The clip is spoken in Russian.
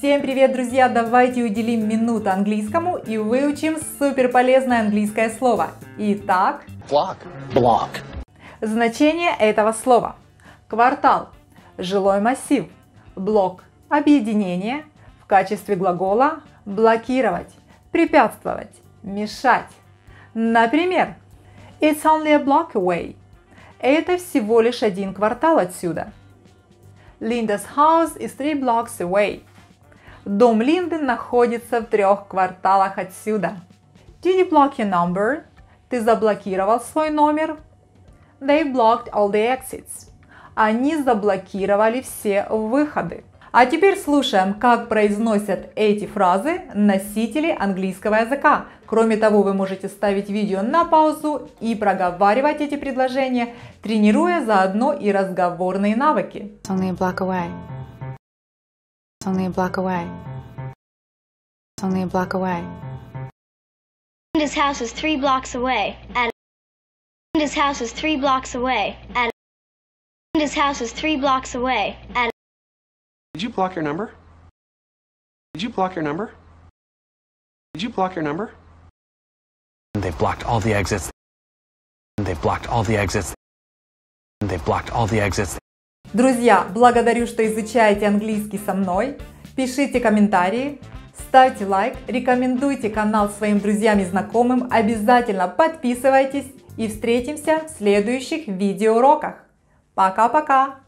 Всем привет, друзья! Давайте уделим минуту английскому и выучим супер полезное английское слово. Итак, Block. Block. значение этого слова. Квартал, жилой массив, блок, объединение, в качестве глагола блокировать, препятствовать, мешать. Например, It's only a block away. Это всего лишь один квартал отсюда. Linda's house is three blocks away. Дом Линды находится в трех кварталах отсюда. Did you block your number? Ты заблокировал свой номер? They blocked all the exits. Они заблокировали все выходы. А теперь слушаем, как произносят эти фразы носители английского языка. Кроме того, вы можете ставить видео на паузу и проговаривать эти предложения, тренируя заодно и разговорные навыки. Only a block away. It's only a block away. It's only a block away. Linda's house is three blocks away. At Linda's house is three blocks away. At Linda's house is three blocks away. At Did you block your number? Did you block your number? Did you block your number? They've blocked all the exits. They've blocked all the exits. They've blocked all the exits. Друзья, благодарю, что изучаете английский со мной. Пишите комментарии, ставьте лайк, рекомендуйте канал своим друзьям и знакомым, обязательно подписывайтесь и встретимся в следующих видеоуроках. Пока-пока!